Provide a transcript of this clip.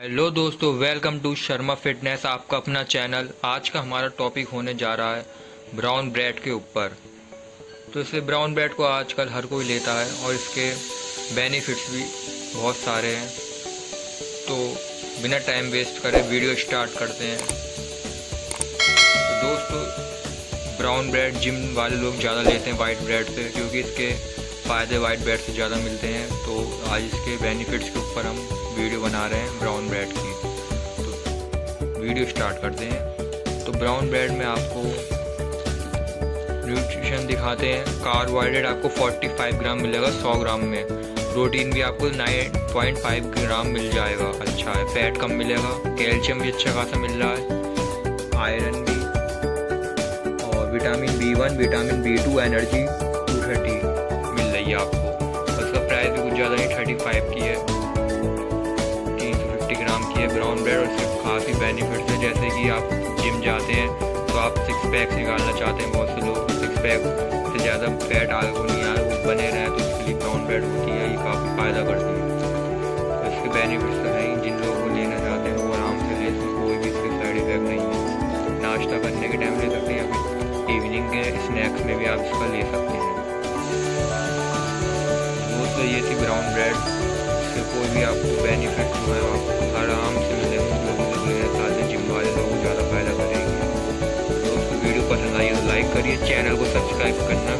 Hello दोस्तों welcome to Sharma fitness आपका अपना चैनल आज का हमारा टॉपिक होने जा रहा है ब्राउन ब्रेड के ऊपर। तो इसे ब्राउन ब्रेड को आजकल हर कोई लेता है और इसके बेनिफिट्स भी बहुत सारे हैं। तो बिना टाइम वेस्ट करे वीडियो स्टार्ट करते हैं। तो दोस्तों ब्राउन ब्रेड जिम वाले लोग ज़्यादा लेते हैं वाइट ब्रेड से, क्योंकि इसके फ़ायदे वाइट ब्रेड से ज़्यादा मिलते हैं। तो आज इसके बेनिफिट्स के ऊपर हम वीडियो बना रहे हैं ब्राउन ब्रेड की। तो वीडियो स्टार्ट करते हैं। तो ब्राउन ब्रेड में आपको न्यूट्रिशन दिखाते हैं। कार्बोहाइड्रेट आपको 45 ग्राम मिलेगा 100 ग्राम में। प्रोटीन भी आपको 9.5 ग्राम मिल जाएगा। अच्छा है, फैट कम मिलेगा, कैल्शियम भी अच्छा खासा मिल रहा है, आयरन भी, और vitamin B one, vitamin B two, energy two thirty मिल रही है आपको। उसका प्राइस भी कुछ ज़्यादा नहीं थर्टी है ब्राउन ब्रेड और सिर्फ़ काफ़ी बेनिफिट्स हैं, जैसे कि आप जिम जाते हैं तो आप सिक्स पैक्स निकालना चाहते हैं, बहुत से लोग सिक्स पैक से ज़्यादा फैट आगे को नहीं आए वो बने रहे तो इसके लिए ब्राउन ब्रेड होती है, ये काफ़ी फ़ायदा करती है। तो इसके बेनिफिट्स तो हैं जिन लोगों को लेना चाहते हैं, वो आराम से ले इसमें कोई भी इसके साइड इफ़ेक्ट नहीं है। नाश्ता करने के टाइम ले सकते हैं, या फिर इवनिंग के स्नैक्स में भी आप इसका ले सकते हैं। दोस्तों ये थी ब्राउन ब्रेड इससे कोई भी आपको बेनिफिट जो है, आपको आराम से मिलेगा मेरे साथ जिम वाले लोग ज़्यादा फ़ायदा करेंगे। दोस्तों, वीडियो पसंद आई तो लाइक करिए चैनल को सब्सक्राइब करना